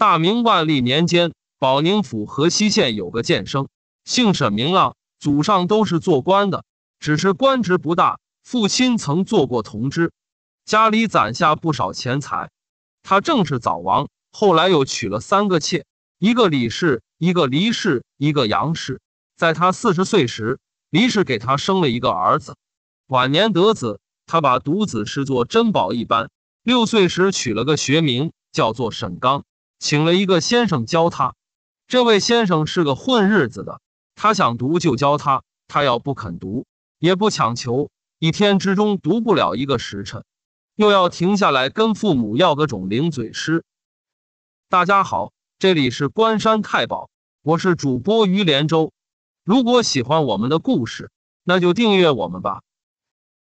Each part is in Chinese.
大明万历年间，保宁府河西县有个监生，姓沈名浪，祖上都是做官的，只是官职不大。父亲曾做过同知，家里攒下不少钱财。他正是早亡，后来又娶了三个妾，一个李氏，一个黎氏，一个杨氏。在他四十岁时，黎氏给他生了一个儿子。晚年得子，他把独子视作珍宝一般。六岁时取了个学名，叫做沈刚。请了一个先生教他，这位先生是个混日子的，他想读就教他，他要不肯读，也不强求。一天之中读不了一个时辰，又要停下来跟父母要个种零嘴诗。大家好，这里是关山太保，我是主播于连州。如果喜欢我们的故事，那就订阅我们吧。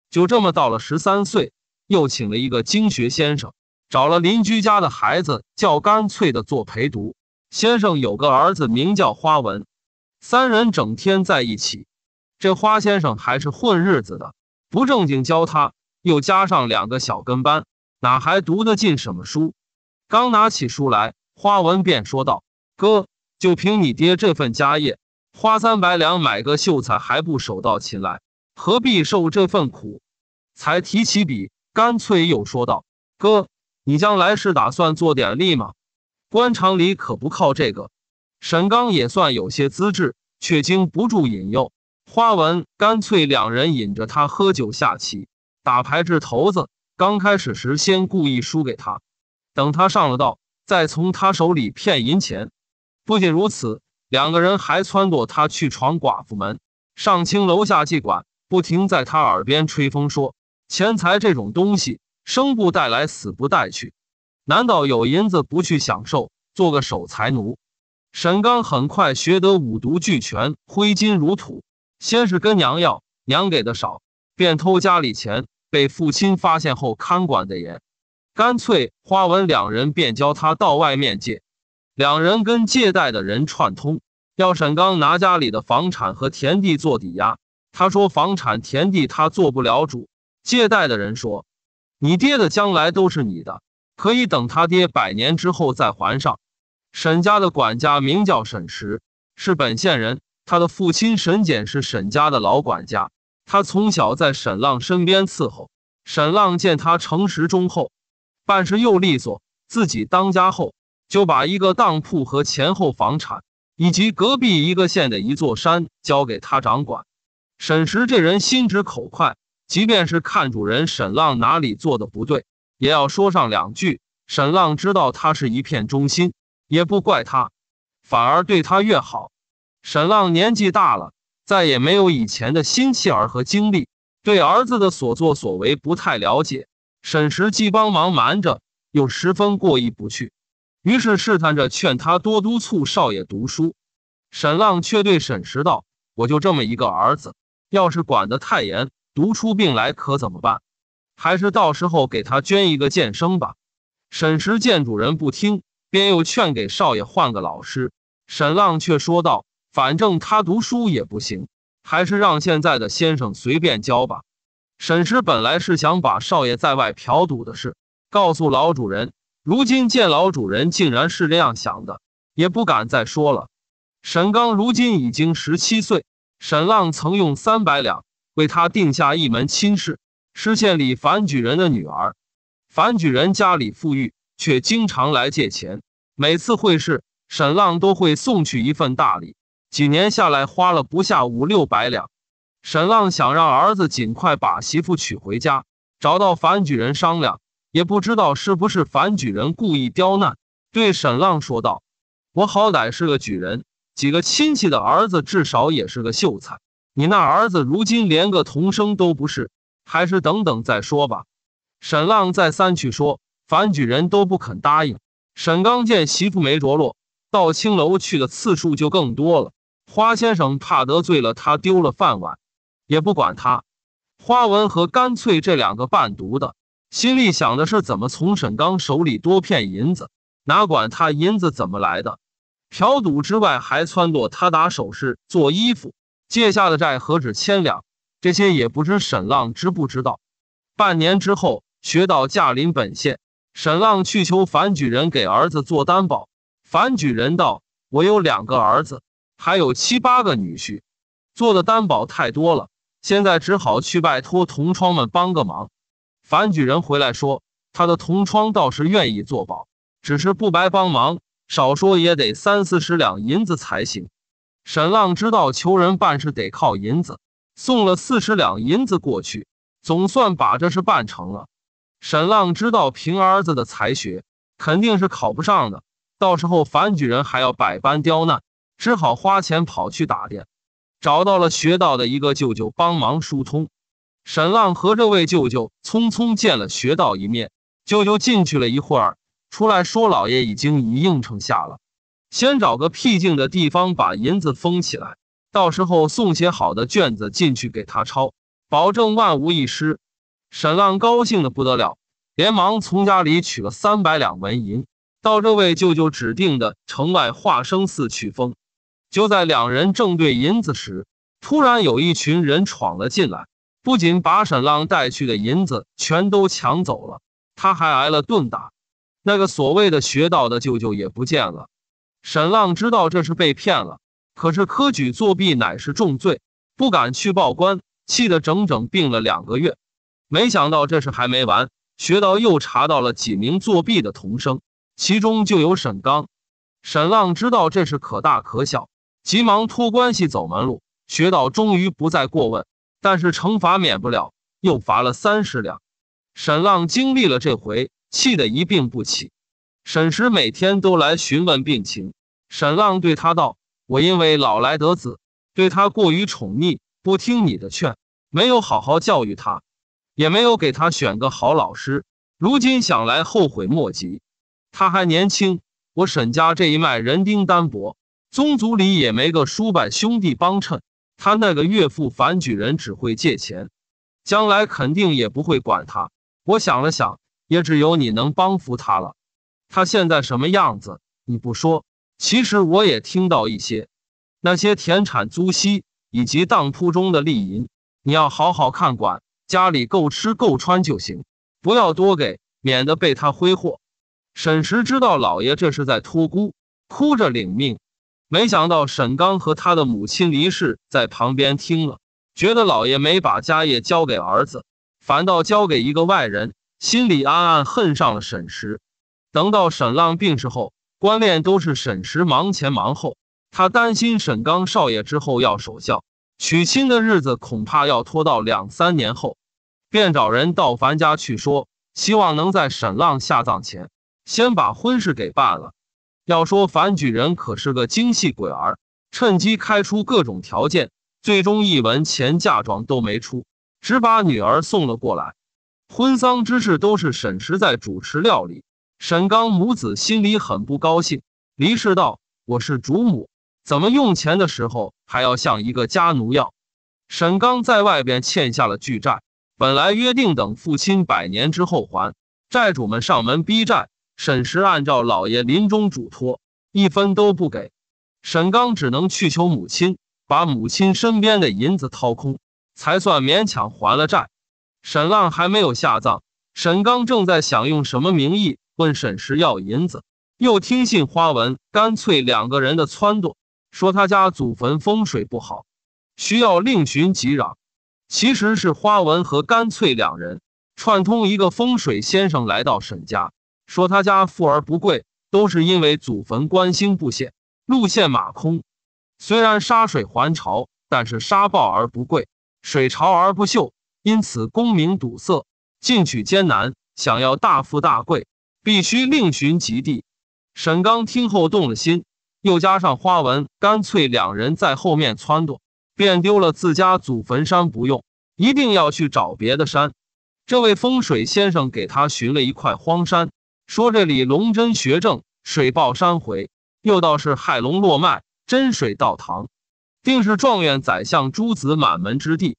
就这么到了十三岁，又请了一个经学先生。找了邻居家的孩子，叫干脆的做陪读。先生有个儿子，名叫花文，三人整天在一起。这花先生还是混日子的，不正经教他，又加上两个小跟班，哪还读得进什么书？刚拿起书来，花文便说道：“哥，就凭你爹这份家业，花三百两买个秀才还不手到擒来，何必受这份苦？”才提起笔，干脆又说道：“哥。”你将来是打算做点力吗？官场里可不靠这个。沈刚也算有些资质，却经不住引诱。花文干脆两人引着他喝酒下棋、打牌掷骰子。刚开始时，先故意输给他，等他上了道，再从他手里骗银钱。不仅如此，两个人还撺掇他去闯寡妇门，上青楼下妓馆，不停在他耳边吹风，说钱财这种东西。生不带来，死不带去。难道有银子不去享受，做个守财奴？沈刚很快学得五毒俱全，挥金如土。先是跟娘要，娘给的少，便偷家里钱，被父亲发现后看管的严。干脆花文两人便教他到外面借，两人跟借贷的人串通，要沈刚拿家里的房产和田地做抵押。他说房产田地他做不了主。借贷的人说。你爹的将来都是你的，可以等他爹百年之后再还上。沈家的管家名叫沈石，是本县人。他的父亲沈简是沈家的老管家，他从小在沈浪身边伺候。沈浪见他诚实忠厚，办事又利索，自己当家后就把一个当铺和前后房产，以及隔壁一个县的一座山交给他掌管。沈石这人心直口快。即便是看主人沈浪哪里做的不对，也要说上两句。沈浪知道他是一片忠心，也不怪他，反而对他越好。沈浪年纪大了，再也没有以前的心气儿和精力，对儿子的所作所为不太了解。沈石既帮忙瞒着，又十分过意不去，于是试探着劝他多督促少爷读书。沈浪却对沈石道：“我就这么一个儿子，要是管得太严。”读出病来可怎么办？还是到时候给他捐一个监生吧。沈石见主人不听，便又劝给少爷换个老师。沈浪却说道：“反正他读书也不行，还是让现在的先生随便教吧。”沈石本来是想把少爷在外嫖赌的事告诉老主人，如今见老主人竟然是这样想的，也不敢再说了。沈刚如今已经十七岁，沈浪曾用三百两。为他定下一门亲事，是县里樊举人的女儿。樊举人家里富裕，却经常来借钱。每次会试，沈浪都会送去一份大礼。几年下来，花了不下五六百两。沈浪想让儿子尽快把媳妇娶回家，找到樊举人商量，也不知道是不是樊举人故意刁难，对沈浪说道：“我好歹是个举人，几个亲戚的儿子至少也是个秀才。”你那儿子如今连个童生都不是，还是等等再说吧。沈浪再三去说，反举人都不肯答应。沈刚见媳妇没着落，到青楼去的次数就更多了。花先生怕得罪了他，丢了饭碗，也不管他。花文和干脆这两个伴读的，心里想的是怎么从沈刚手里多骗银子，哪管他银子怎么来的。嫖赌之外，还撺掇他打首饰、做衣服。借下的债何止千两，这些也不知沈浪知不知道。半年之后，学到驾临本县，沈浪去求樊举人给儿子做担保，樊举人道：“我有两个儿子，还有七八个女婿，做的担保太多了，现在只好去拜托同窗们帮个忙。”樊举人回来说，他的同窗倒是愿意做保，只是不白帮忙，少说也得三四十两银子才行。沈浪知道求人办事得靠银子，送了四十两银子过去，总算把这事办成了。沈浪知道凭儿子的才学，肯定是考不上的。到时候反举人还要百般刁难，只好花钱跑去打点，找到了学道的一个舅舅帮忙疏通。沈浪和这位舅舅匆匆见了学道一面，舅舅进去了一会儿，出来说：“老爷已经一应承下了，先找个僻静的地方把银子封起来，到时候送写好的卷子进去给他抄，保证万无一失。”沈浪高兴的不得了，连忙从家里取了三百两纹银。到这位舅舅指定的城外化生寺去封。就在两人正对银子时，突然有一群人闯了进来，不仅把沈浪带去的银子全都抢走了，他还挨了顿打。那个所谓的学道的舅舅也不见了。沈浪知道这是被骗了，可是科举作弊乃是重罪，不敢去报官，气得整整病了两个月。没想到这事还没完，学道又查到了几名作弊的童生。其中就有沈刚，沈浪知道这事可大可小，急忙托关系走门路。学道终于不再过问，但是惩罚免不了，又罚了三十两。沈浪经历了这回，气得一病不起。沈石每天都来询问病情。沈浪对他道：“我因为老来得子，对他过于宠溺，不听你的劝，没有好好教育他，也没有给他选个好老师。如今想来，后悔莫及。”他还年轻，我沈家这一脉人丁单薄，宗族里也没个叔伯兄弟帮衬。他那个岳父樊举人只会借钱，将来肯定也不会管他。我想了想，也只有你能帮扶他了。他现在什么样子？你不说，其实我也听到一些。那些田产租息以及当铺中的利银，你要好好看管，家里够吃够穿就行，不要多给，免得被他挥霍。沈石知道老爷这是在托孤，哭着领命。没想到沈刚和他的母亲离世，在旁边听了，觉得老爷没把家业交给儿子，反倒交给一个外人，心里暗暗恨上了沈石。等到沈浪病逝后，官练都是沈石忙前忙后，他担心沈刚少爷之后要守孝，娶亲的日子恐怕要拖到两三年后，便找人到樊家去说，希望能在沈浪下葬前。先把婚事给办了。要说樊举人可是个精细鬼儿，趁机开出各种条件，最终一文钱嫁妆都没出，只把女儿送了过来。婚丧之事都是沈石在主持料理。沈刚母子心里很不高兴，离世道：“我是主母，怎么用钱的时候还要像一个家奴要？”沈刚在外边欠下了巨债，本来约定等父亲百年之后还，债主们上门逼债。沈石按照老爷临终嘱托，一分都不给。沈刚只能去求母亲，把母亲身边的银子掏空，才算勉强还了债。沈浪还没有下葬，沈刚正在想用什么名义问沈石要银子，又听信花纹、干脆两个人的撺掇，说他家祖坟风水不好，需要另寻吉壤。其实是花纹和干脆两人串通一个风水先生来到沈家。说他家富而不贵，都是因为祖坟官星不显，路线马空。虽然沙水还潮，但是沙暴而不贵，水潮而不秀，因此功名堵塞，进取艰难。想要大富大贵，必须另寻极地。沈刚听后动了心，又加上花纹、干脆两人在后面撺掇，便丢了自家祖坟山不用，一定要去找别的山。这位风水先生给他寻了一块荒山。说这里龙真学正，水报山回，又道是海龙落脉，真水道堂，定是状元宰相诸子满门之地。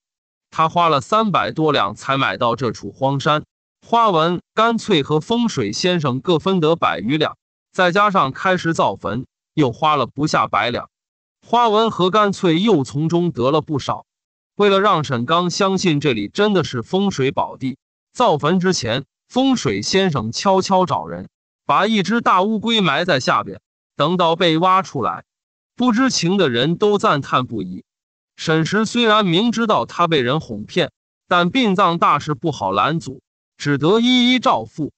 他花了三百多两才买到这处荒山，花纹、干脆和风水先生各分得百余两，再加上开石造坟，又花了不下百两。花纹和干脆又从中得了不少。为了让沈刚相信这里真的是风水宝地，造坟之前。风水先生悄悄找人，把一只大乌龟埋在下边，等到被挖出来，不知情的人都赞叹不已。沈石虽然明知道他被人哄骗，但殡葬大事不好拦阻，只得一一照付。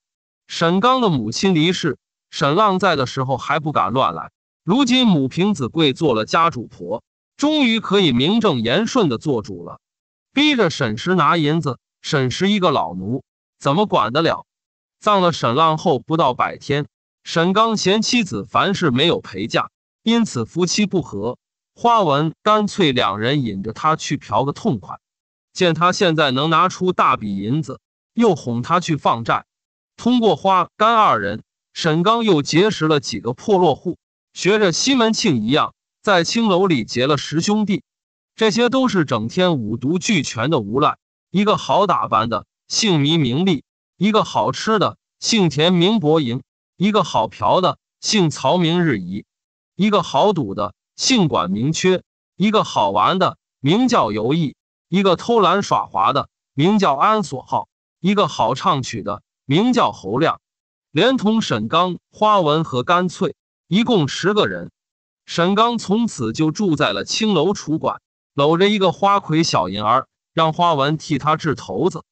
沈刚的母亲离世，沈浪在的时候还不敢乱来。如今母凭子贵做了家主婆，终于可以名正言顺的做主了，逼着沈石拿银子。沈石一个老奴，怎么管得了？葬了沈浪后不到百天，沈刚嫌妻子凡事没有陪嫁，因此夫妻不和。花文干脆两人引着他去嫖个痛快。见他现在能拿出大笔银子，又哄他去放债。通过花干二人，沈刚又结识了几个破落户，学着西门庆一样，在青楼里结了十兄弟。这些都是整天五毒俱全的无赖。一个好打扮的，姓迷名利；一个好吃的，姓田名伯赢；一个好嫖的，姓曹名日移；一个好赌的，姓管名缺；一个好玩的，名叫游艺；一个偷懒耍滑的，名叫安所好；一个好唱曲的，名叫侯亮。连同沈刚、花文和干脆，一共十个人。沈刚从此就住在了青楼楚馆，搂着一个花魁小银儿。让花文替他掷骰子，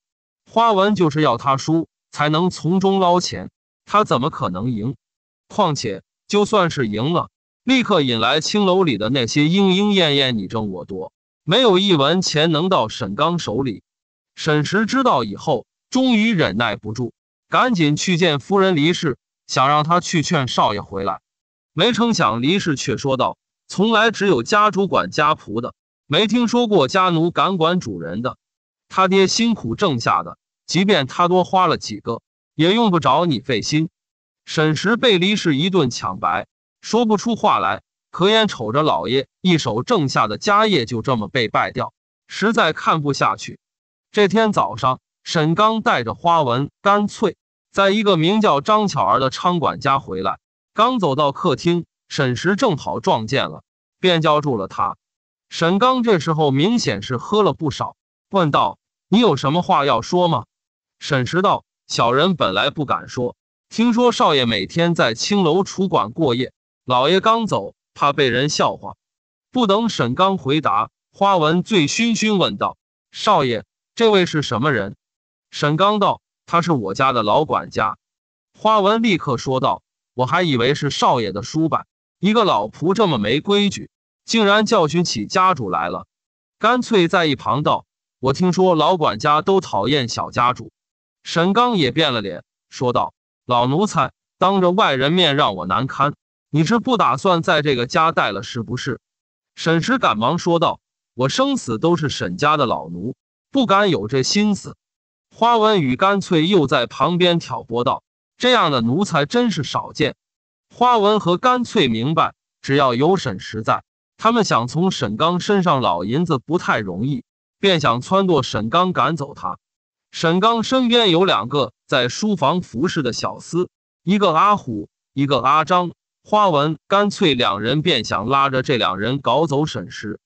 花文就是要他输才能从中捞钱，他怎么可能赢？况且就算是赢了，立刻引来青楼里的那些莺莺燕燕，你争我夺，没有一文钱能到沈刚手里。沈石知道以后，终于忍耐不住，赶紧去见夫人黎氏，想让他去劝少爷回来。没成想黎氏却说道：“从来只有家主管家仆的。”没听说过家奴敢管主人的，他爹辛苦挣下的，即便他多花了几个，也用不着你费心。沈石被黎氏一顿抢白，说不出话来，可眼瞅着老爷一手挣下的家业就这么被败掉，实在看不下去。这天早上，沈刚带着花纹干脆，在一个名叫张巧儿的娼管家回来，刚走到客厅，沈石正好撞见了，便叫住了他。沈刚这时候明显是喝了不少，问道：“你有什么话要说吗？”沈石道：“小人本来不敢说，听说少爷每天在青楼楚馆过夜，老爷刚走，怕被人笑话。”不等沈刚回答，花纹醉醺醺问道：“少爷，这位是什么人？”沈刚道：“他是我家的老管家。”花文立刻说道：“我还以为是少爷的书办，一个老仆这么没规矩。”竟然教训起家主来了，干脆在一旁道：“我听说老管家都讨厌小家主。”沈刚也变了脸，说道：“老奴才当着外人面让我难堪，你是不打算在这个家待了是不是？”沈石赶忙说道：“我生死都是沈家的老奴，不敢有这心思。”花文宇干脆又在旁边挑拨道：“这样的奴才真是少见。”花文和干脆明白，只要有沈石在。他们想从沈刚身上捞银子不太容易，便想撺掇沈刚赶走他。沈刚身边有两个在书房服侍的小厮，一个阿虎，一个阿张。花文干脆两人便想拉着这两人搞走沈石。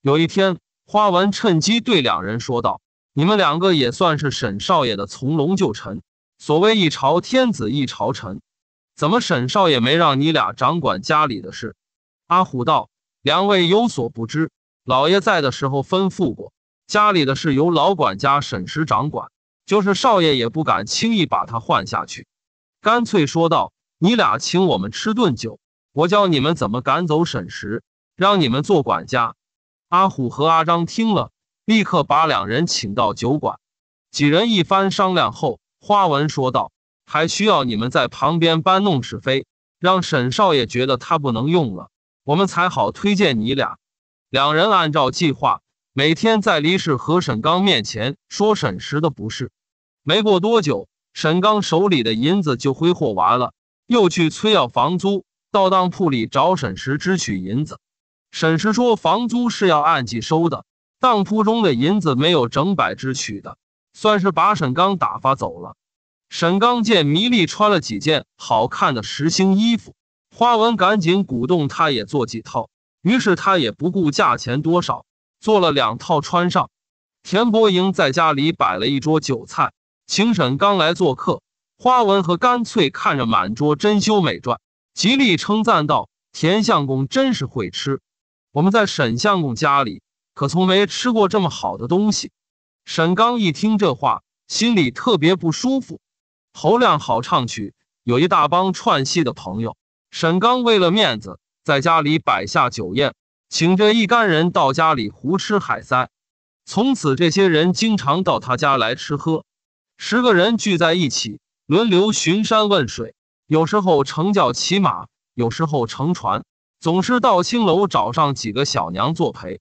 有一天，花文趁机对两人说道：“你们两个也算是沈少爷的从龙旧臣。所谓一朝天子一朝臣，怎么沈少爷没让你俩掌管家里的事？”阿虎道。两位有所不知，老爷在的时候吩咐过，家里的事由老管家沈石掌管，就是少爷也不敢轻易把他换下去。干脆说道：“你俩请我们吃顿酒，我教你们怎么赶走沈石，让你们做管家。”阿虎和阿张听了，立刻把两人请到酒馆。几人一番商量后，花文说道：“还需要你们在旁边搬弄是非，让沈少爷觉得他不能用了。”我们才好推荐你俩。两人按照计划，每天在黎氏和沈刚面前说沈石的不是。没过多久，沈刚手里的银子就挥霍完了，又去催要房租，到当铺里找沈石支取银子。沈石说房租是要按季收的，当铺中的银子没有整百支取的，算是把沈刚打发走了。沈刚见迷丽穿了几件好看的实心衣服。花文赶紧鼓动他也做几套，于是他也不顾价钱多少，做了两套穿上。田伯英在家里摆了一桌酒菜，请沈刚来做客。花文和干脆看着满桌珍馐美馔，极力称赞道：“田相公真是会吃，我们在沈相公家里可从没吃过这么好的东西。”沈刚一听这话，心里特别不舒服。侯亮好唱曲，有一大帮串戏的朋友。沈刚为了面子，在家里摆下酒宴，请这一干人到家里胡吃海塞。从此，这些人经常到他家来吃喝。十个人聚在一起，轮流巡山问水，有时候乘轿骑马，有时候乘船，总是到青楼找上几个小娘作陪。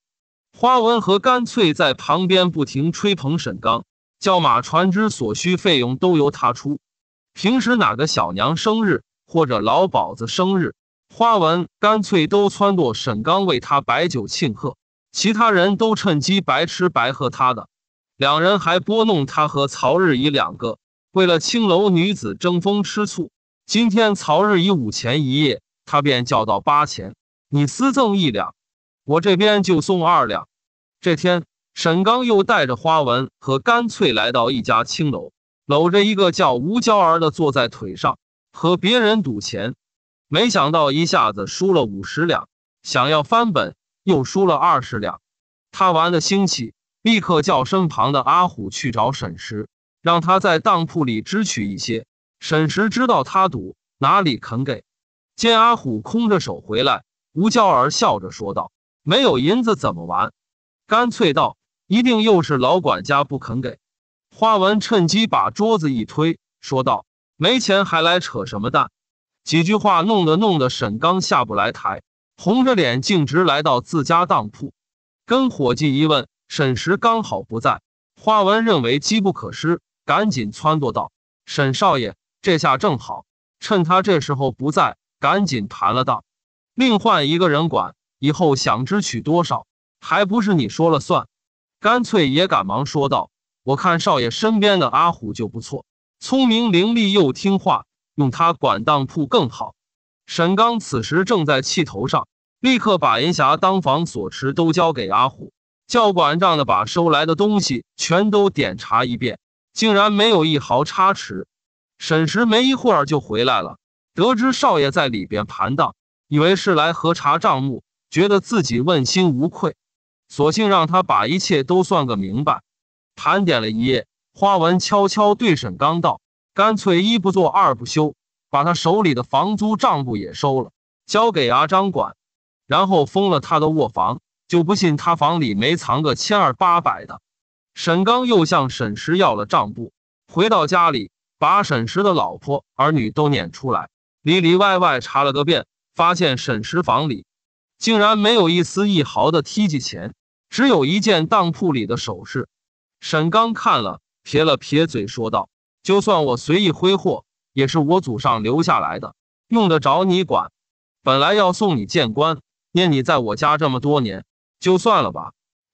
花文和干脆在旁边不停吹捧沈刚，叫马船只所需费用都由他出。平时哪个小娘生日或者老鸨子生日，花文干脆都撺掇沈刚为他摆酒庆贺，其他人都趁机白吃白喝他的。两人还拨弄他和曹日以两个，为了青楼女子争风吃醋。今天曹日以五钱一夜，他便叫到八钱，你私赠一两，我这边就送二两。这天，沈刚又带着花纹和干脆来到一家青楼。搂着一个叫吴娇儿的坐在腿上，和别人赌钱，没想到一下子输了五十两，想要翻本又输了二十两。他玩的兴起，立刻叫身旁的阿虎去找沈石，让他在当铺里支取一些。沈石知道他赌，哪里肯给？见阿虎空着手回来，吴娇儿笑着说道：“没有银子怎么玩？”干脆道：“一定又是老管家不肯给。”花文趁机把桌子一推，说道：“没钱还来扯什么蛋？”几句话弄得弄得沈刚下不来台，红着脸径直来到自家当铺，跟伙计一问，沈石刚好不在。花文认为机不可失，赶紧撺掇道：“沈少爷，这下正好，趁他这时候不在，赶紧盘了当，另换一个人管，以后想支取多少，还不是你说了算？”干脆也赶忙说道。我看少爷身边的阿虎就不错，聪明伶俐又听话，用他管当铺更好。沈刚此时正在气头上，立刻把银匣当房所持都交给阿虎，叫管账的把收来的东西全都点查一遍，竟然没有一毫差池。沈石没一会儿就回来了，得知少爷在里边盘当，以为是来核查账目，觉得自己问心无愧，索性让他把一切都算个明白。盘点了一夜，花纹悄悄对沈刚道：“干脆一不做二不休，把他手里的房租账簿也收了，交给阿张管，然后封了他的卧房。就不信他房里没藏个千二八百的。”沈刚又向沈石要了账簿，回到家里，把沈石的老婆儿女都撵出来，里里外外查了个遍，发现沈石房里竟然没有一丝一毫的梯级钱，只有一件当铺里的首饰。沈刚看了，撇了撇嘴，说道：“就算我随意挥霍，也是我祖上留下来的，用得着你管？本来要送你见官，念你在我家这么多年，就算了吧。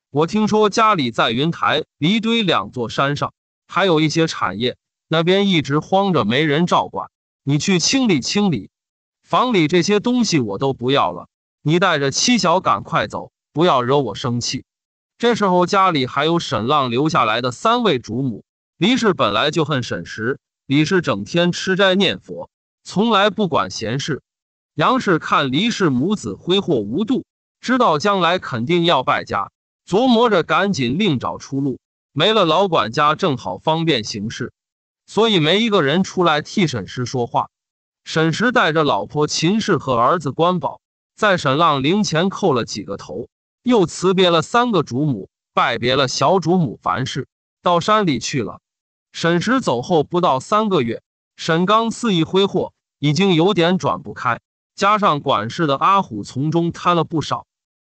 我听说家里在云台离堆两座山上，还有一些产业，那边一直荒着，没人照管。你去清理清理，房里这些东西我都不要了。你带着妻小赶快走，不要惹我生气。”这时候家里还有沈浪留下来的三位主母。黎氏本来就恨沈石，李氏整天吃斋念佛，从来不管闲事。杨氏看黎氏母子挥霍无度，知道将来肯定要败家，琢磨着赶紧另找出路。没了老管家，正好方便行事，所以没一个人出来替沈石说话。沈石带着老婆秦氏和儿子关宝，在沈浪灵前叩了几个头。又辞别了三个主母，拜别了小主母樊氏，到山里去了。沈石走后不到三个月，沈刚肆意挥霍，已经有点转不开。加上管事的阿虎从中贪了不少，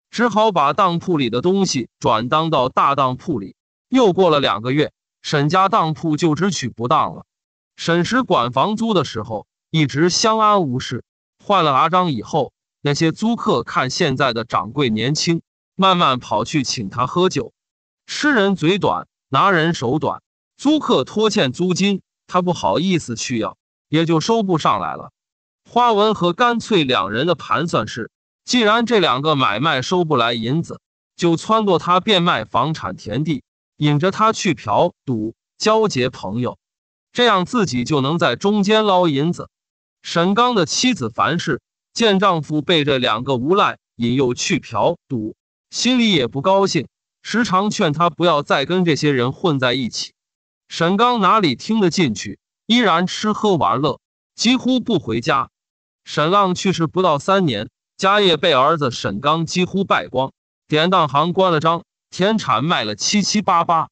只好把当铺里的东西转当到大当铺里。又过了两个月，沈家当铺就只取不当了。沈石管房租的时候一直相安无事，换了阿张以后，那些租客看现在的掌柜年轻。慢慢跑去请他喝酒，吃人嘴短，拿人手短。租客拖欠租金，他不好意思去要，也就收不上来了。花纹和干脆两人的盘算是：既然这两个买卖收不来银子，就撺掇他变卖房产田地，引着他去嫖赌，交结朋友，这样自己就能在中间捞银子。沈刚的妻子樊氏见丈夫被这两个无赖引诱去嫖赌，心里也不高兴，时常劝他不要再跟这些人混在一起。沈刚哪里听得进去，依然吃喝玩乐，几乎不回家。沈浪去世不到三年，家业被儿子沈刚几乎败光，典当行关了张，田产卖了七七八八，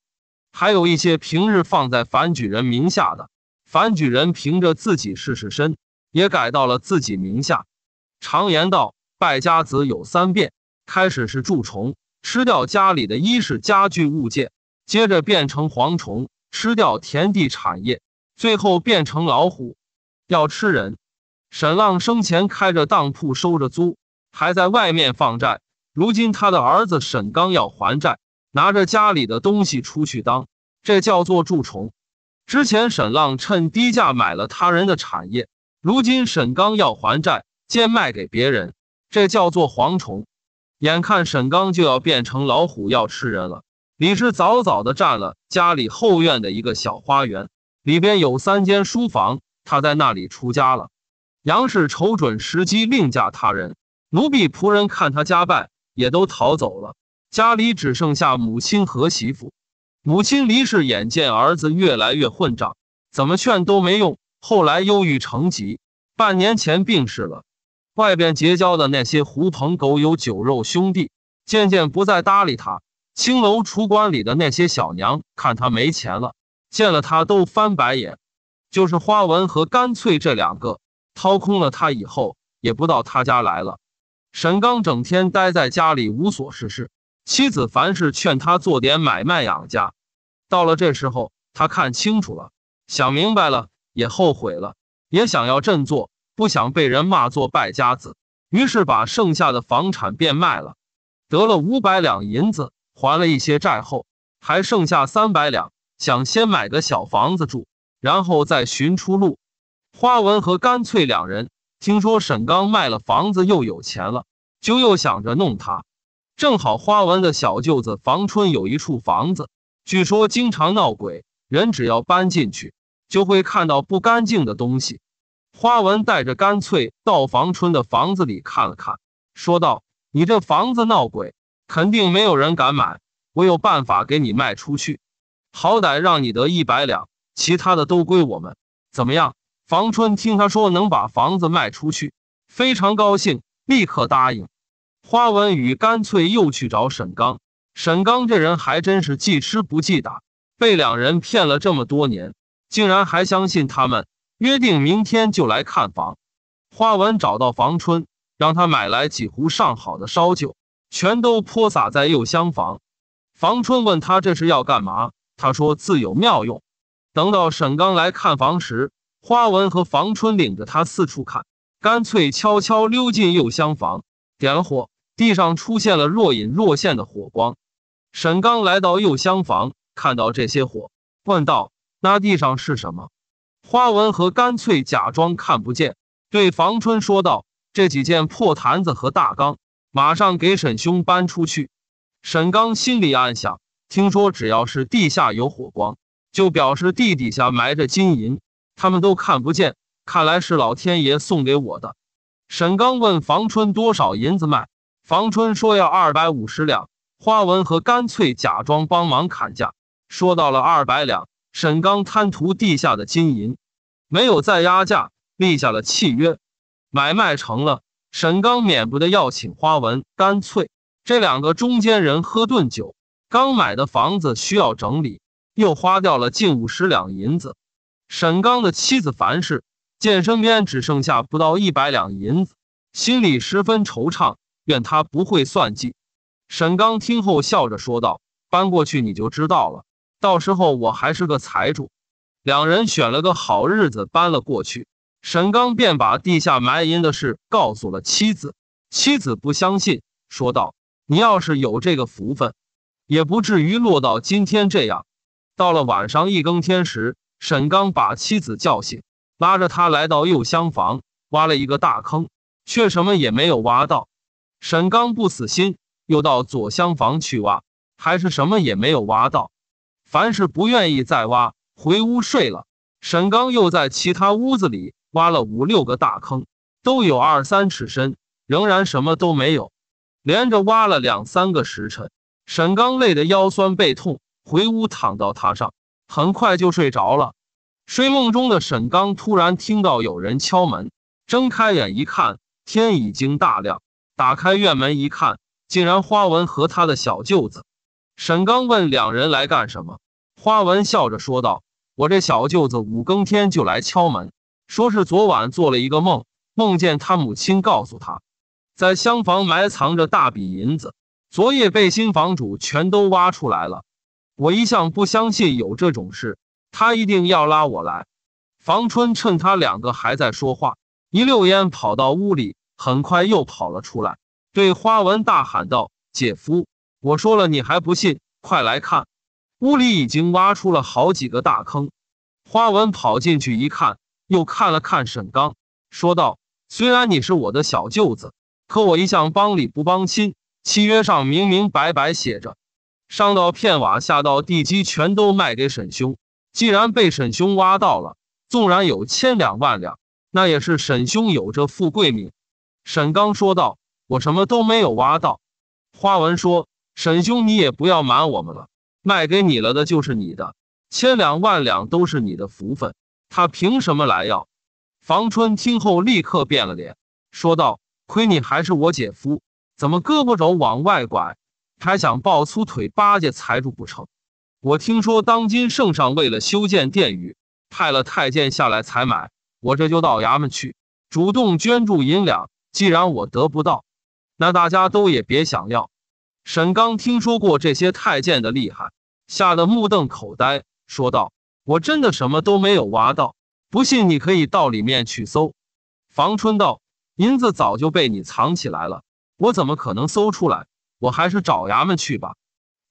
还有一些平日放在樊举人名下的，樊举人凭着自己试试身，也改到了自己名下。常言道，败家子有三变：开始是蛀虫，吃掉家里的衣饰家具物件；接着变成蝗虫，吃掉田地产业；最后变成老虎，要吃人。沈浪生前开着当铺收着租，还在外面放债。如今他的儿子沈刚要还债，拿着家里的东西出去当，这叫做蛀虫。之前沈浪趁低价买了他人的产业，如今沈刚要还债，贱卖给别人，这叫做蝗虫。眼看沈刚就要变成老虎要吃人了，李氏早早的占了家里后院的一个小花园，里边有三间书房，他在那里出家了。杨氏瞅准时机另嫁他人，奴婢仆人看他家败，也都逃走了。家里只剩下母亲和媳妇。母亲离世，眼见儿子越来越混账，怎么劝都没用。后来忧郁成疾，半年前病逝了。外边结交的那些狐朋狗友、酒肉兄弟，渐渐不再搭理他。青楼橱馆里的那些小娘，看他没钱了，见了他都翻白眼。就是花纹和干脆这两个。掏空了他以后，也不到他家来了。沈刚整天待在家里无所事事，妻子凡事劝他做点买卖养家。到了这时候，他看清楚了，想明白了，也后悔了，也想要振作，不想被人骂作败家子，于是把剩下的房产变卖了，得了五百两银子，还了一些债后，还剩下三百两，想先买个小房子住，然后再寻出路。花纹和干脆两人听说沈刚卖了房子又有钱了，就又想着弄他。正好花纹的小舅子房春有一处房子，据说经常闹鬼，人只要搬进去，就会看到不干净的东西。花纹带着干脆到房春的房子里看了看，说道：“你这房子闹鬼，肯定没有人敢买。我有办法给你卖出去，好歹让你得一百两，其他的都归我们，怎么样？”房春听他说能把房子卖出去，非常高兴，立刻答应。花文与干脆又去找沈刚。沈刚这人还真是记吃不记打，被两人骗了这么多年，竟然还相信他们。约定明天就来看房。花文找到房春，让他买来几壶上好的烧酒，全都泼洒在右厢房。房春问他这是要干嘛，他说自有妙用。等到沈刚来看房时，花纹和房春领着他四处看，干脆悄悄溜进右厢房，点了火，地上出现了若隐若现的火光。沈刚来到右厢房，看到这些火，问道：“那地上是什么？”花纹和干脆假装看不见，对房春说道：“这几件破坛子和大缸，马上给沈兄搬出去。”沈刚心里暗想：听说只要是地下有火光，就表示地底下埋着金银。他们都看不见，看来是老天爷送给我的。沈刚问房春多少银子卖，房春说要二百五十两。花纹和干脆假装帮忙砍价，说到了二百两。沈刚贪图地下的金银，没有再压价，立下了契约。买卖成了，沈刚免不得要请花纹、干脆这两个中间人喝顿酒。刚买的房子需要整理，又花掉了近五十两银子。沈刚的妻子樊氏见身边只剩下不到一百两银子，心里十分惆怅，怨他不会算计。沈刚听后笑着说道：“搬过去你就知道了，到时候我还是个财主。”两人选了个好日子搬了过去。沈刚便把地下埋银的事告诉了妻子，妻子不相信，说道：“你要是有这个福分，也不至于落到今天这样。”到了晚上一更天时。沈刚把妻子叫醒，拉着他来到右厢房，挖了一个大坑，却什么也没有挖到。沈刚不死心，又到左厢房去挖，还是什么也没有挖到。凡是不愿意再挖，回屋睡了。沈刚又在其他屋子里挖了五六个大坑，都有二三尺深，仍然什么都没有。连着挖了两三个时辰，沈刚累得腰酸背痛，回屋躺到榻上，很快就睡着了。睡梦中的沈刚突然听到有人敲门，睁开眼一看，天已经大亮。打开院门一看，竟然花文和他的小舅子。沈刚问两人来干什么，花文笑着说道：“我这小舅子五更天就来敲门，说是昨晚做了一个梦，梦见他母亲告诉他。”在厢房埋藏着大笔银子，昨夜被新房主全都挖出来了。我一向不相信有这种事，他一定要拉我来。房春趁他两个还在说话，一溜烟跑到屋里，很快又跑了出来，对花文大喊道：“姐夫，我说了你还不信，快来看！屋里已经挖出了好几个大坑。”花文跑进去一看，又看了看沈刚，说道：“虽然你是我的小舅子。”可我一向帮理不帮亲，契约上明明白白写着，上到片瓦，下到地基，全都卖给沈兄。既然被沈兄挖到了，纵然有千两万两，那也是沈兄有着富贵命。沈刚说道：“我什么都没有挖到。”花文说：“沈兄，你也不要瞒我们了，卖给你了的就是你的，千两万两都是你的福分，他凭什么来要？”房春听后立刻变了脸，说道。亏你还是我姐夫，怎么胳膊肘往外拐，还想抱粗腿巴结财主不成？我听说当今圣上为了修建殿宇，派了太监下来采买，我这就到衙门去，主动捐助银两。既然我得不到，那大家都也别想要。沈刚听说过这些太监的厉害，吓得目瞪口呆，说道：“我真的什么都没有挖到，不信你可以到里面去搜。”房春道。银子早就被你藏起来了，我怎么可能搜出来？我还是找衙门去吧。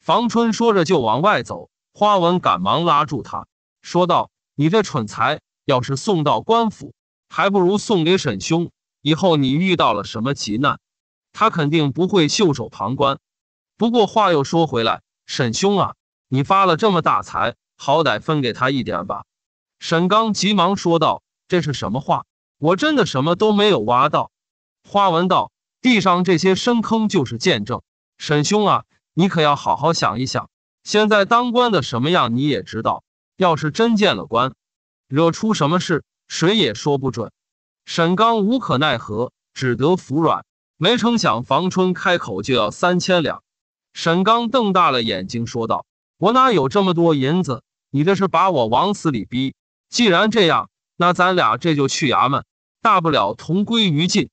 房春说着就往外走，花文赶忙拉住他，说道：“你这蠢材，要是送到官府，还不如送给沈兄。以后你遇到了什么急难，他肯定不会袖手旁观。不过话又说回来，沈兄啊，你发了这么大财，好歹分给他一点吧。”沈刚急忙说道：“这是什么话？”我真的什么都没有挖到。花文道：“地上这些深坑就是见证。沈兄啊，你可要好好想一想。现在当官的什么样你也知道，要是真见了官，惹出什么事，谁也说不准。”沈刚无可奈何，只得服软。没成想房春开口就要三千两。沈刚瞪大了眼睛说道：“我哪有这么多银子？你这是把我往死里逼。既然这样。”那咱俩这就去衙门，大不了同归于尽。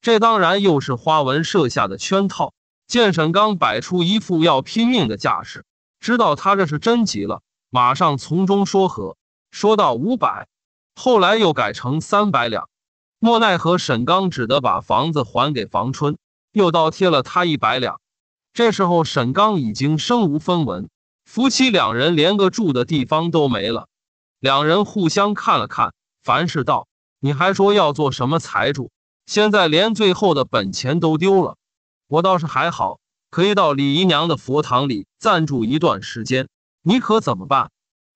这当然又是花纹设下的圈套。见沈刚摆出一副要拼命的架势，知道他这是真急了，马上从中说和，说到五百，后来又改成三百两。莫奈何沈刚只得把房子还给房春，又倒贴了他一百两。这时候沈刚已经身无分文，夫妻两人连个住的地方都没了。两人互相看了看。凡事道：“你还说要做什么财主？现在连最后的本钱都丢了。我倒是还好，可以到李姨娘的佛堂里暂住一段时间。你可怎么办？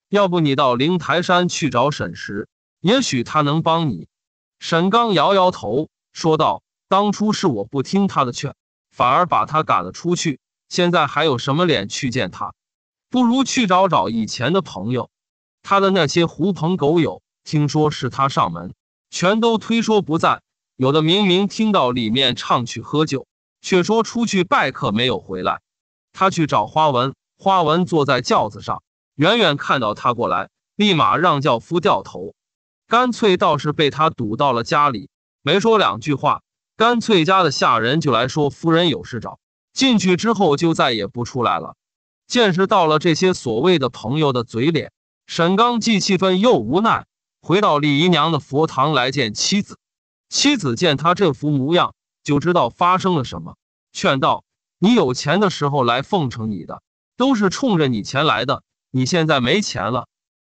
要不你到灵台山去找沈石，也许他能帮你。”沈刚摇摇头说道：“当初是我不听他的劝，反而把他赶了出去。现在还有什么脸去见他？不如去找找以前的朋友，他的那些狐朋狗友。”听说是他上门，全都推说不在。有的明明听到里面唱曲喝酒，却说出去拜客没有回来。他去找花文，花文坐在轿子上，远远看到他过来，立马让轿夫掉头，干脆倒是被他堵到了家里，没说两句话，干脆家的下人就来说夫人有事找。进去之后就再也不出来了。见识到了这些所谓的朋友的嘴脸，沈刚既气愤又无奈。回到李姨娘的佛堂来见妻子，妻子见他这副模样，就知道发生了什么，劝道：“你有钱的时候来奉承你的，都是冲着你钱来的。你现在没钱了，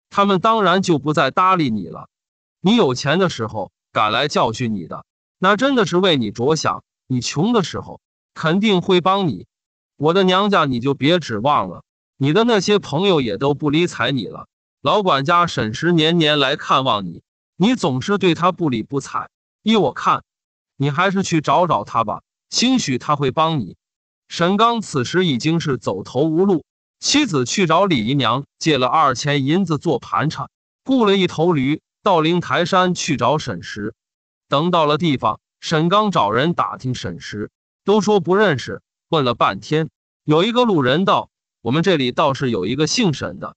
他们当然就不再搭理你了。你有钱的时候赶来教训你的，那真的是为你着想。你穷的时候肯定会帮你。我的娘家你就别指望了，你的那些朋友也都不理睬你了。”老管家沈石年年来看望你，你总是对他不理不睬。依我看，你还是去找找他吧，兴许他会帮你。沈刚此时已经是走投无路，妻子去找李姨娘借了二钱银子做盘缠，雇了一头驴到灵台山去找沈石。等到了地方，沈刚找人打听沈石，都说不认识。问了半天，有一个路人道：“我们这里倒是有一个姓沈的，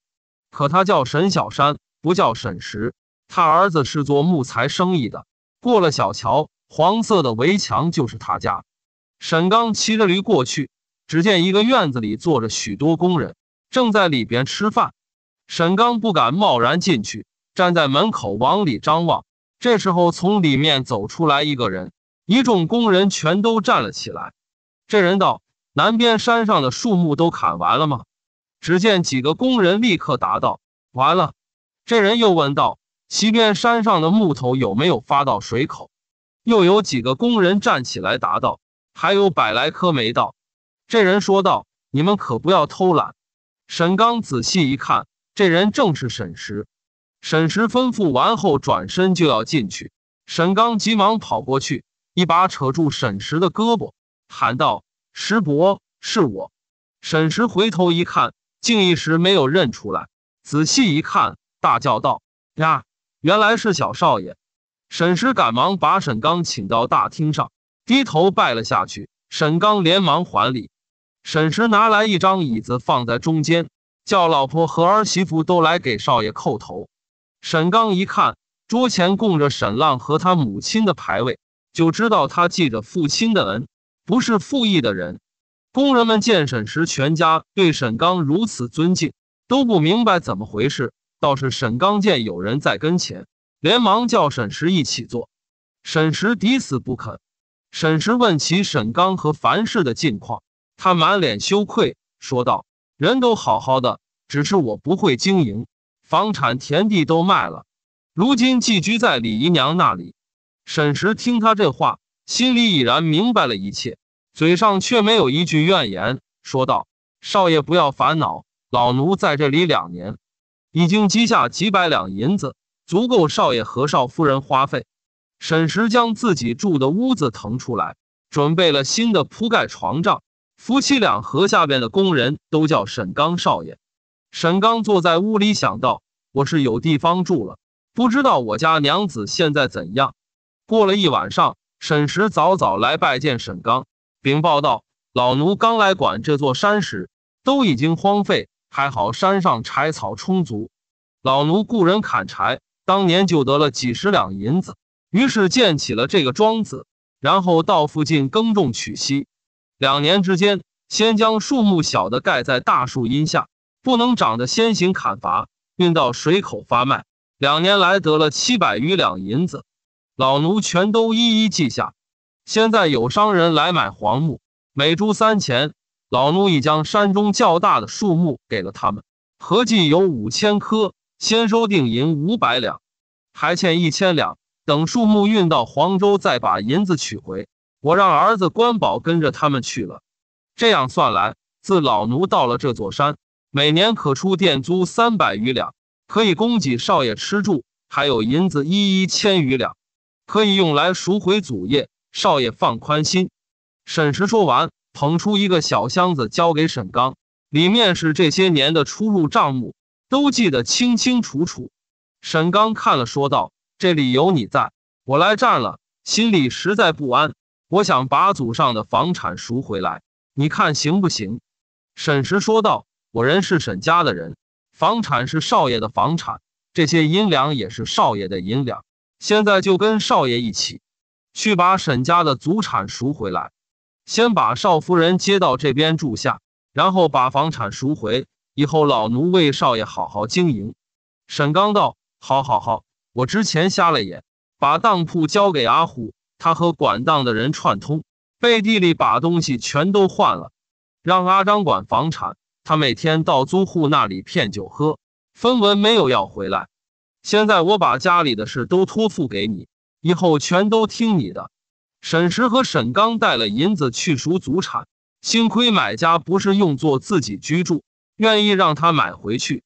可他叫沈小山，不叫沈石。他儿子是做木材生意的。过了小桥。”黄色的围墙就是他家。沈刚骑着驴过去，只见一个院子里坐着许多工人，正在里边吃饭。沈刚不敢贸然进去，站在门口往里张望。这时候，从里面走出来一个人，一众工人全都站了起来。这人道：“南边山上的树木都砍完了吗？”只见几个工人立刻答道：“完了。”这人又问道：“西边山上的木头有没有发到水口？”又有几个工人站起来答道：“还有百来棵没到。”这人说道：“你们可不要偷懒。”沈刚仔细一看，这人正是沈石。沈石吩咐完后，转身就要进去。沈刚急忙跑过去，一把扯住沈石的胳膊，喊道：“石伯，是我。”沈石回头一看，竟一时没有认出来。仔细一看，大叫道：“呀，原来是小少爷！”沈石赶忙把沈刚请到大厅上，低头拜了下去。沈刚连忙还礼。沈石拿来一张椅子放在中间，叫老婆和儿媳妇都来给少爷叩头。沈刚一看桌前供着沈浪和他母亲的牌位，就知道他记着父亲的恩，不是负义的人。工人们见沈石全家对沈刚如此尊敬，都不明白怎么回事。倒是沈刚见有人在跟前。连忙叫沈石一起坐，沈石抵死不肯。沈石问起沈刚和樊氏的近况，他满脸羞愧，说道：“人都好好的，只是我不会经营，房产田地都卖了，如今寄居在李姨娘那里。”沈石听他这话，心里已然明白了一切，嘴上却没有一句怨言，说道：“少爷不要烦恼，老奴在这里两年，已经积下几百两银子。”足够少爷和少夫人花费。沈石将自己住的屋子腾出来，准备了新的铺盖床帐。夫妻俩和下边的工人都叫沈刚少爷。沈刚坐在屋里想到：“我是有地方住了，不知道我家娘子现在怎样。”过了一晚上，沈石早早来拜见沈刚，禀报道：“老奴刚来管这座山时，都已经荒废，还好山上柴草充足，老奴雇人砍柴。”当年就得了几十两银子，于是建起了这个庄子，然后到附近耕种取息。两年之间，先将树木小的盖在大树荫下，不能长的先行砍伐，运到水口发卖。两年来得了七百余两银子，老奴全都一一记下。现在有商人来买黄木，每株三钱，老奴已将山中较大的树木给了他们，合计有五千棵。先收定银五百两，还欠一千两。等树木运到黄州，再把银子取回。我让儿子关宝跟着他们去了。这样算来，自老奴到了这座山，每年可出店租三百余两，可以供给少爷吃住，还有银子一一千余两，可以用来赎回祖业。少爷放宽心。沈石说完，捧出一个小箱子交给沈刚，里面是这些年的出入账目。都记得清清楚楚。沈刚看了，说道：“这里有你在，我来占了，心里实在不安。我想把祖上的房产赎回来，你看行不行？”沈石说道：“我人是沈家的人，房产是少爷的房产，这些银两也是少爷的银两。现在就跟少爷一起去把沈家的祖产赎回来，先把少夫人接到这边住下，然后把房产赎回。”以后老奴为少爷好好经营。沈刚道：“好，好，好！我之前瞎了眼，把当铺交给阿虎，他和管当的人串通，背地里把东西全都换了，让阿张管房产。他每天到租户那里骗酒喝，分文没有要回来。现在我把家里的事都托付给你，以后全都听你的。”沈石和沈刚带了银子去赎祖产，幸亏买家不是用作自己居住。愿意让他买回去，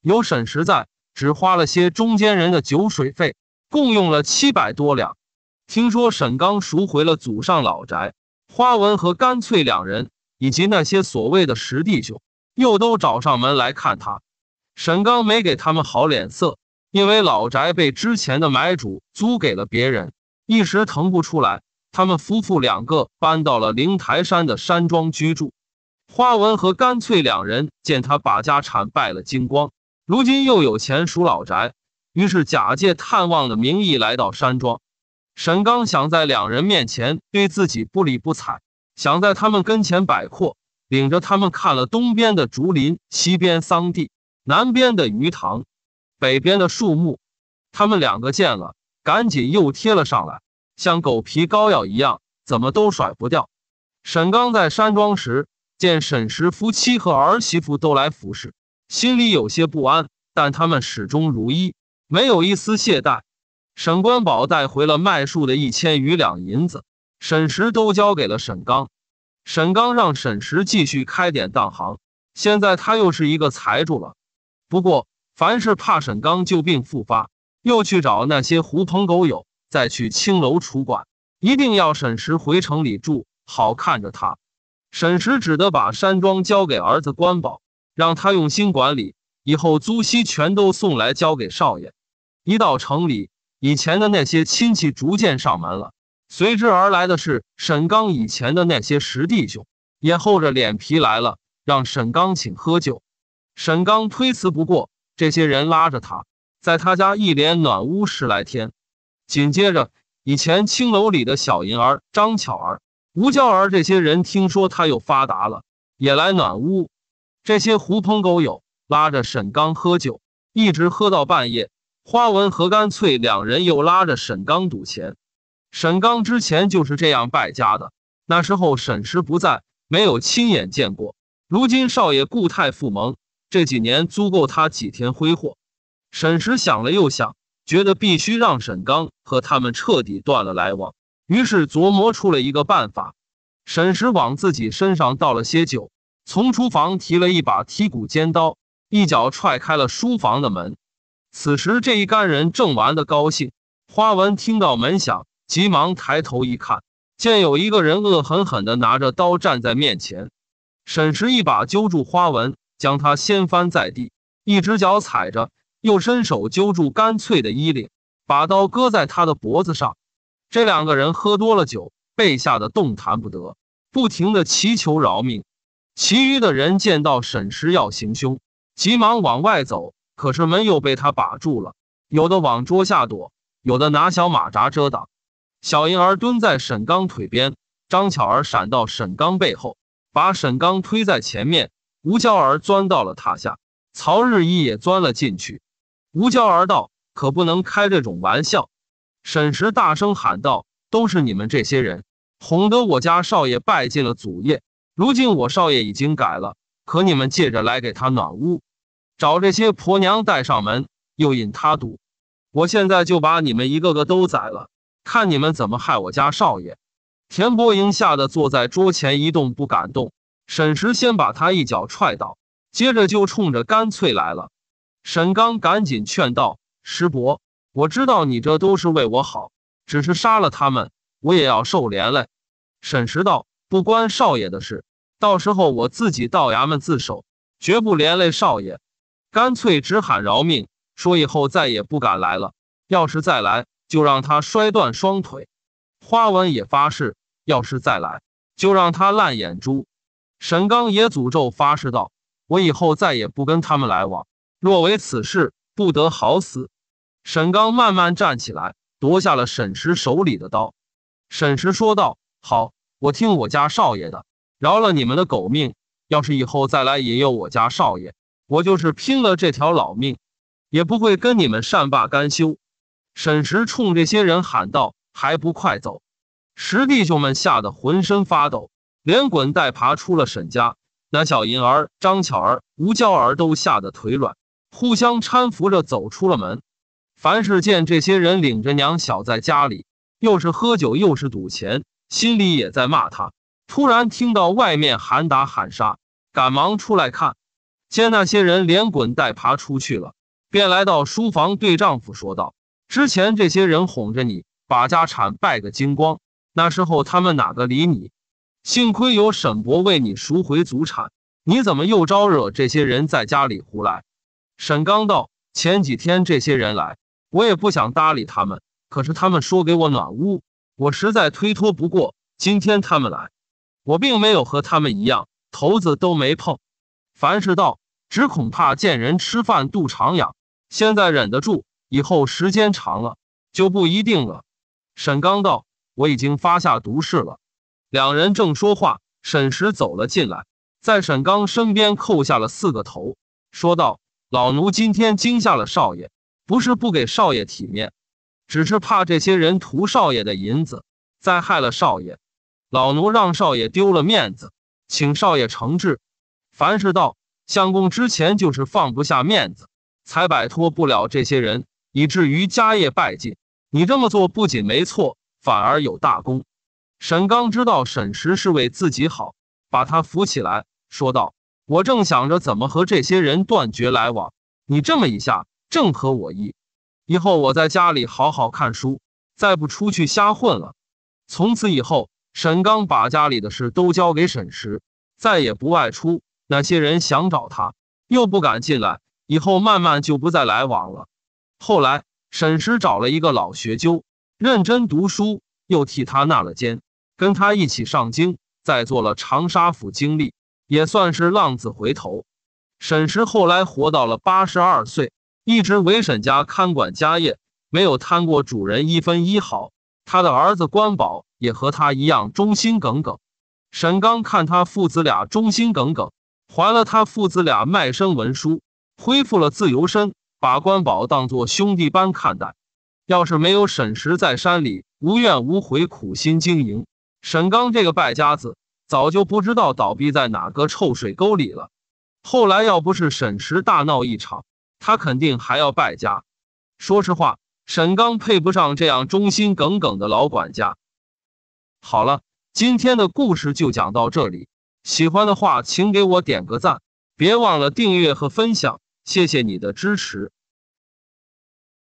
有沈石在，只花了些中间人的酒水费，共用了七百多两。听说沈刚赎回了祖上老宅，花文和干脆两人以及那些所谓的十弟兄，又都找上门来看他。沈刚没给他们好脸色，因为老宅被之前的买主租给了别人，一时腾不出来。他们夫妇两个搬到了灵台山的山庄居住。花文和干脆两人见他把家产败了精光，如今又有钱赎老宅，于是假借探望的名义来到山庄。沈刚想在两人面前对自己不理不睬，想在他们跟前摆阔，领着他们看了东边的竹林，西边桑地，南边的鱼塘，北边的树木。他们两个见了，赶紧又贴了上来。像狗皮膏药一样，怎么都甩不掉。沈刚在山庄时，见沈氏夫妻和儿媳妇都来服侍，心里有些不安，但他们始终如一，没有一丝懈怠。沈关宝带回了卖树的一千余两银子，沈石都交给了沈刚。沈刚让沈石继续开典当行，现在他又是一个财主了。不过，凡是怕沈刚旧病复发，又去找那些狐朋狗友。再去青楼楚馆，一定要沈石回城里住，好看着他。沈石只得把山庄交给儿子关宝，让他用心管理。以后租息全都送来交给少爷。一到城里，以前的那些亲戚逐渐上门了，随之而来的是沈刚以前的那些十弟兄，也厚着脸皮来了，让沈刚请喝酒。沈刚推辞不过，这些人拉着他，在他家一连暖屋十来天。紧接着，以前青楼里的小银儿、张巧儿、吴娇儿这些人听说他又发达了，也来暖屋。这些狐朋狗友拉着沈刚喝酒，一直喝到半夜。花文和干脆两人又拉着沈刚赌钱。沈刚之前就是这样败家的，那时候沈师不在，没有亲眼见过。如今少爷固态复萌，这几年足够他几天挥霍。沈石想了又想。觉得必须让沈刚和他们彻底断了来往，于是琢磨出了一个办法。沈石往自己身上倒了些酒，从厨房提了一把剔骨尖刀，一脚踹开了书房的门。此时这一干人正玩得高兴，花文听到门响，急忙抬头一看，见有一个人恶狠狠地拿着刀站在面前。沈石一把揪住花纹，将他掀翻在地，一只脚踩着。又伸手揪住干脆的衣领，把刀搁在他的脖子上。这两个人喝多了酒，被吓得动弹不得，不停的祈求饶命。其余的人见到沈石要行凶，急忙往外走，可是门又被他把住了。有的往桌下躲，有的拿小马扎遮挡。小银儿蹲在沈刚腿边，张巧儿闪到沈刚背后，把沈刚推在前面。吴娇儿钻到了榻下，曹日一也钻了进去。吴娇儿道：“可不能开这种玩笑。”沈石大声喊道：“都是你们这些人，哄得我家少爷败尽了祖业。如今我少爷已经改了，可你们借着来给他暖屋，找这些婆娘带上门，又引他赌。我现在就把你们一个个都宰了，看你们怎么害我家少爷！”田伯英吓得坐在桌前一动不敢动。沈石先把他一脚踹倒，接着就冲着干脆来了。沈刚赶紧劝道：“师伯，我知道你这都是为我好，只是杀了他们，我也要受连累。”沈石道：“不关少爷的事，到时候我自己到衙门自首，绝不连累少爷。”干脆只喊饶命，说以后再也不敢来了。要是再来，就让他摔断双腿。花文也发誓，要是再来，就让他烂眼珠。沈刚也诅咒发誓道：“我以后再也不跟他们来往。”若为此事，不得好死。沈刚慢慢站起来，夺下了沈石手里的刀。沈石说道：“好，我听我家少爷的，饶了你们的狗命。要是以后再来引诱我家少爷，我就是拼了这条老命，也不会跟你们善罢甘休。”沈石冲这些人喊道：“还不快走！”十弟兄们吓得浑身发抖，连滚带爬出了沈家。那小银儿、张巧儿、吴娇儿都吓得腿软。互相搀扶着走出了门。凡是见这些人领着娘小在家里，又是喝酒又是赌钱，心里也在骂他。突然听到外面喊打喊杀，赶忙出来看，见那些人连滚带爬出去了，便来到书房对丈夫说道：“之前这些人哄着你，把家产败个精光。那时候他们哪个理你？幸亏有沈伯为你赎回祖产，你怎么又招惹这些人在家里胡来？沈刚道：“前几天这些人来，我也不想搭理他们，可是他们说给我暖屋，我实在推脱不过。今天他们来，我并没有和他们一样，头子都没碰。凡事道，只恐怕见人吃饭肚肠痒。现在忍得住，以后时间长了就不一定了。”沈刚道：“我已经发下毒誓了。”两人正说话，沈石走了进来，在沈刚身边叩下了四个头，说道：“老奴今天惊吓了少爷，不是不给少爷体面，只是怕这些人图少爷的银子，再害了少爷。老奴让少爷丢了面子，请少爷惩治。凡是道相公之前就是放不下面子，才摆脱不了这些人，以至于家业败尽。你这么做不仅没错，反而有大功。”沈刚知道沈石是为自己好，把他扶起来，说道：“我正想着怎么和这些人断绝来往，你这么一下，正合我意。以后我在家里好好看书，再不出去瞎混了。”从此以后，沈刚把家里的事都交给沈石，再也不外出。那些人想找他，又不敢进来。以后慢慢就不再来往了。后来，沈石找了一个老学究，认真读书，又替他纳了监。跟他一起上京，再做了长沙府经历，也算是浪子回头。沈石后来活到了八十二岁，一直为沈家看管家业，没有贪过主人一分一毫。他的儿子关宝也和他一样忠心耿耿。沈刚看他父子俩忠心耿耿，还了他父子俩卖身文书，恢复了自由身，把关宝当作兄弟般看待。要是没有沈石在山里无怨无悔苦心经营，沈刚这个败家子早就不知道倒闭在哪个臭水沟里了。后来要不是沈石大闹一场，他肯定还要败家。说实话，沈刚配不上这样忠心耿耿的老管家。好了，今天的故事就讲到这里。喜欢的话，请给我点个赞，别忘了订阅和分享，谢谢你的支持。